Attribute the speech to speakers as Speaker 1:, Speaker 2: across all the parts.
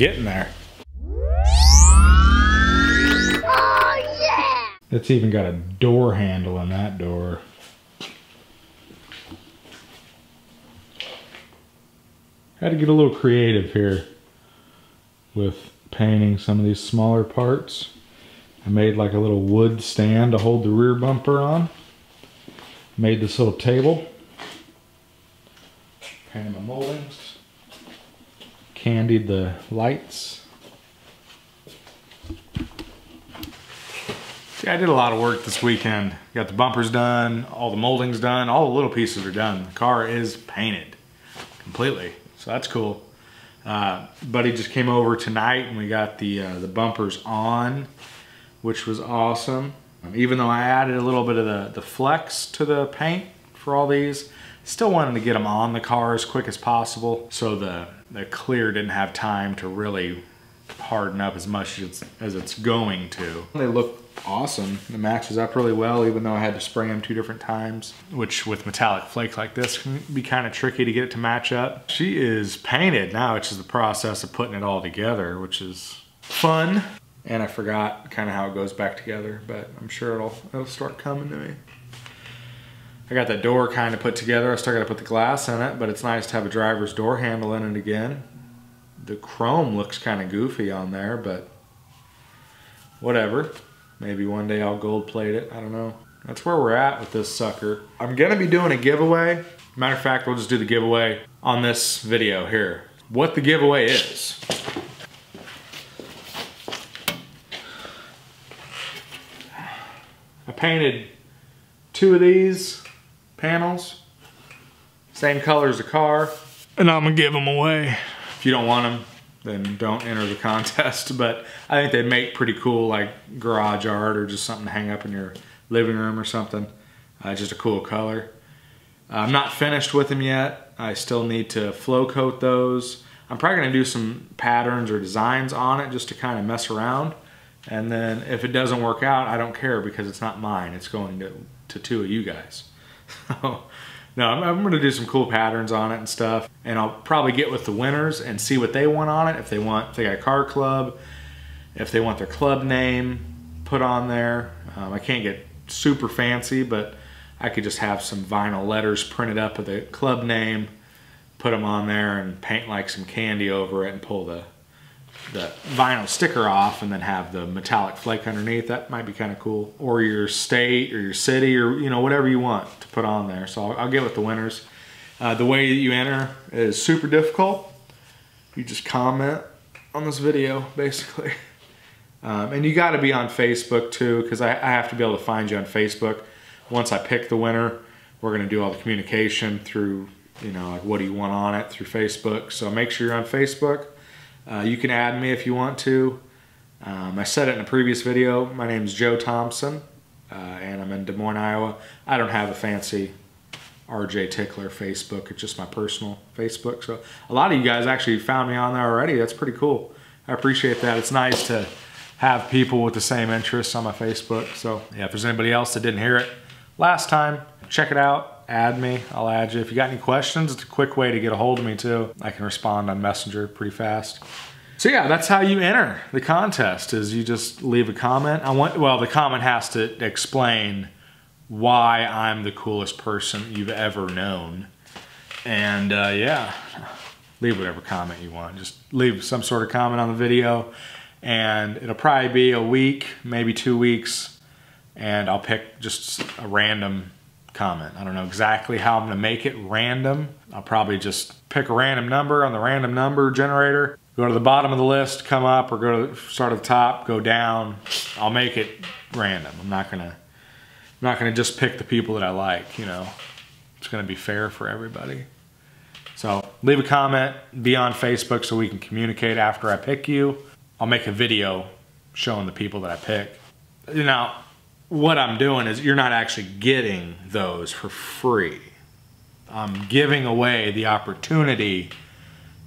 Speaker 1: getting there.
Speaker 2: Oh yeah!
Speaker 1: It's even got a door handle on that door. Had to get a little creative here with painting some of these smaller parts. I made like a little wood stand to hold the rear bumper on. Made this little table. Painted my moldings. Candied the lights. See, I did a lot of work this weekend. Got the bumpers done, all the moldings done, all the little pieces are done. The car is painted completely, so that's cool. Uh, buddy just came over tonight and we got the uh, the bumpers on, which was awesome. Um, even though I added a little bit of the, the flex to the paint for all these, still wanted to get them on the car as quick as possible so the, the clear didn't have time to really harden up as much as it's, as it's going to. They look awesome. It matches up really well even though I had to spray them two different times, which with metallic flake like this can be kind of tricky to get it to match up. She is painted now, which is the process of putting it all together, which is fun. And I forgot kind of how it goes back together, but I'm sure it'll, it'll start coming to me. I got that door kind of put together. I still got to put the glass in it, but it's nice to have a driver's door handle in it again. The chrome looks kind of goofy on there, but whatever. Maybe one day I'll gold plate it. I don't know. That's where we're at with this sucker. I'm gonna be doing a giveaway. Matter of fact, we'll just do the giveaway on this video here. What the giveaway is. I painted two of these panels, same color as the car, and I'm gonna give them away. If you don't want them, then don't enter the contest. But I think they make pretty cool like garage art or just something to hang up in your living room or something. Uh, just a cool color. Uh, I'm not finished with them yet. I still need to flow coat those. I'm probably gonna do some patterns or designs on it just to kind of mess around. And then if it doesn't work out, I don't care because it's not mine. It's going to, to two of you guys. no, I'm, I'm gonna do some cool patterns on it and stuff. And I'll probably get with the winners and see what they want on it. If they want, if they got a car club, if they want their club name put on there. Um, I can't get super fancy, but I could just have some vinyl letters printed up with the club name, put them on there and paint like some candy over it and pull the the vinyl sticker off and then have the metallic flake underneath. That might be kind of cool. Or your state or your city or you know whatever you want to put on there. So I'll, I'll get with the winners. Uh, the way that you enter is super difficult. You just comment on this video basically. Um, and you got to be on Facebook too because I, I have to be able to find you on Facebook. Once I pick the winner, we're going to do all the communication through, you know, like what do you want on it through Facebook. So make sure you're on Facebook. Uh, you can add me if you want to. Um, I said it in a previous video. My name is Joe Thompson, uh, and I'm in Des Moines, Iowa. I don't have a fancy RJ Tickler Facebook. It's just my personal Facebook. So a lot of you guys actually found me on there already. That's pretty cool. I appreciate that. It's nice to have people with the same interests on my Facebook. So yeah, if there's anybody else that didn't hear it last time, check it out add me. I'll add you. If you got any questions, it's a quick way to get a hold of me too. I can respond on Messenger pretty fast. So yeah, that's how you enter the contest is you just leave a comment. I want, well, the comment has to explain why I'm the coolest person you've ever known. And uh, yeah, leave whatever comment you want. Just leave some sort of comment on the video and it'll probably be a week, maybe two weeks, and I'll pick just a random comment. I don't know exactly how I'm gonna make it random. I'll probably just pick a random number on the random number generator, go to the bottom of the list, come up, or go to start at the top, go down. I'll make it random. I'm not gonna, I'm not gonna just pick the people that I like, you know. It's gonna be fair for everybody. So leave a comment, be on Facebook so we can communicate after I pick you. I'll make a video showing the people that I pick. Now, what I'm doing is you're not actually getting those for free. I'm giving away the opportunity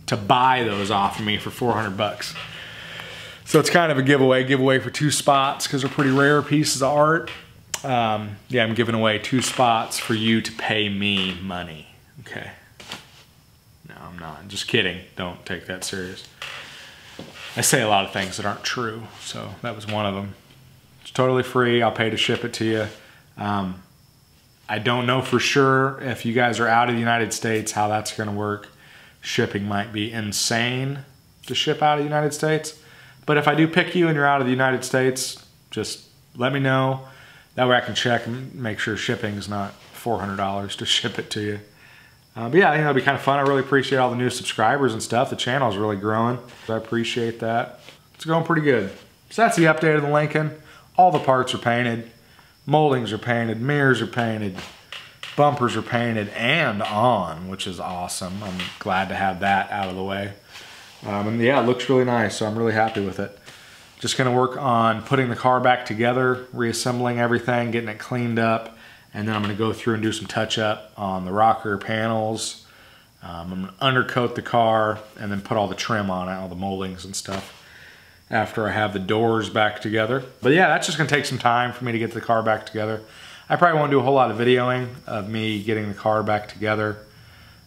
Speaker 1: to buy those off of me for 400 bucks. So it's kind of a giveaway, giveaway for two spots because they're pretty rare pieces of art. Um, yeah, I'm giving away two spots for you to pay me money. Okay. No, I'm not. Just kidding. Don't take that serious. I say a lot of things that aren't true, so that was one of them. It's totally free. I'll pay to ship it to you. Um, I don't know for sure if you guys are out of the United States how that's going to work. Shipping might be insane to ship out of the United States. But if I do pick you and you're out of the United States, just let me know. That way I can check and make sure shipping's not $400 to ship it to you. Uh, but yeah, I think that'll be kind of fun. I really appreciate all the new subscribers and stuff. The channel's really growing. I appreciate that. It's going pretty good. So that's the update of the Lincoln. All the parts are painted. Moldings are painted. Mirrors are painted. Bumpers are painted and on, which is awesome. I'm glad to have that out of the way. Um, and yeah, it looks really nice, so I'm really happy with it. Just gonna work on putting the car back together, reassembling everything, getting it cleaned up, and then I'm gonna go through and do some touch up on the rocker panels. Um, I'm gonna undercoat the car and then put all the trim on it, all the moldings and stuff after I have the doors back together. But yeah, that's just gonna take some time for me to get the car back together. I probably won't do a whole lot of videoing of me getting the car back together.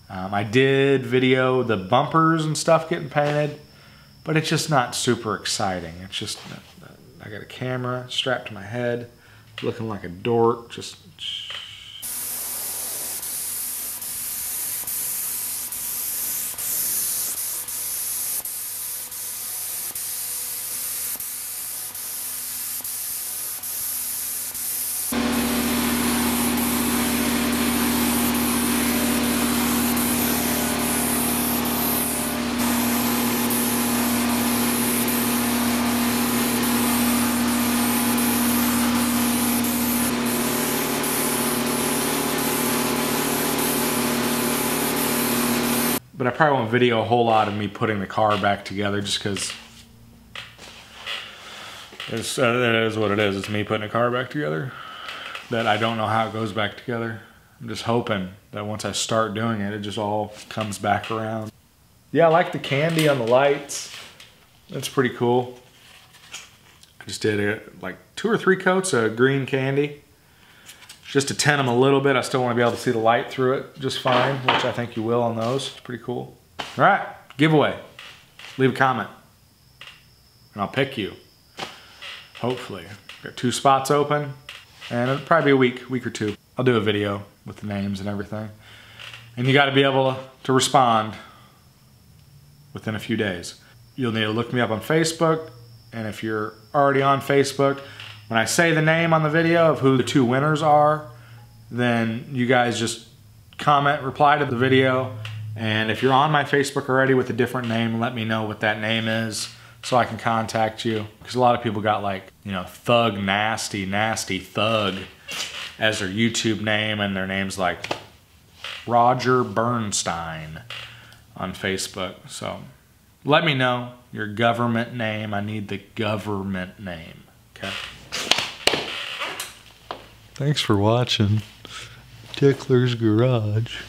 Speaker 1: Um, I did video the bumpers and stuff getting painted, but it's just not super exciting. It's just, I got a camera strapped to my head, looking like a dork, just but I probably won't video a whole lot of me putting the car back together just because it's, uh, it is what it is. It's me putting a car back together that I don't know how it goes back together. I'm just hoping that once I start doing it, it just all comes back around. Yeah, I like the candy on the lights. That's pretty cool. I just did it like two or three coats of green candy just to tint them a little bit. I still want to be able to see the light through it just fine, which I think you will on those. It's pretty cool. All right, giveaway. Leave a comment and I'll pick you. Hopefully. Got two spots open and it'll probably be a week, week or two. I'll do a video with the names and everything. And you got to be able to respond within a few days. You'll need to look me up on Facebook. And if you're already on Facebook, when I say the name on the video of who the two winners are, then you guys just comment, reply to the video. And if you're on my Facebook already with a different name, let me know what that name is so I can contact you. Because a lot of people got like, you know, Thug Nasty, Nasty Thug as their YouTube name, and their name's like Roger Bernstein on Facebook. So let me know your government name. I need the government name. Okay.
Speaker 3: Thanks for watching Tickler's Garage.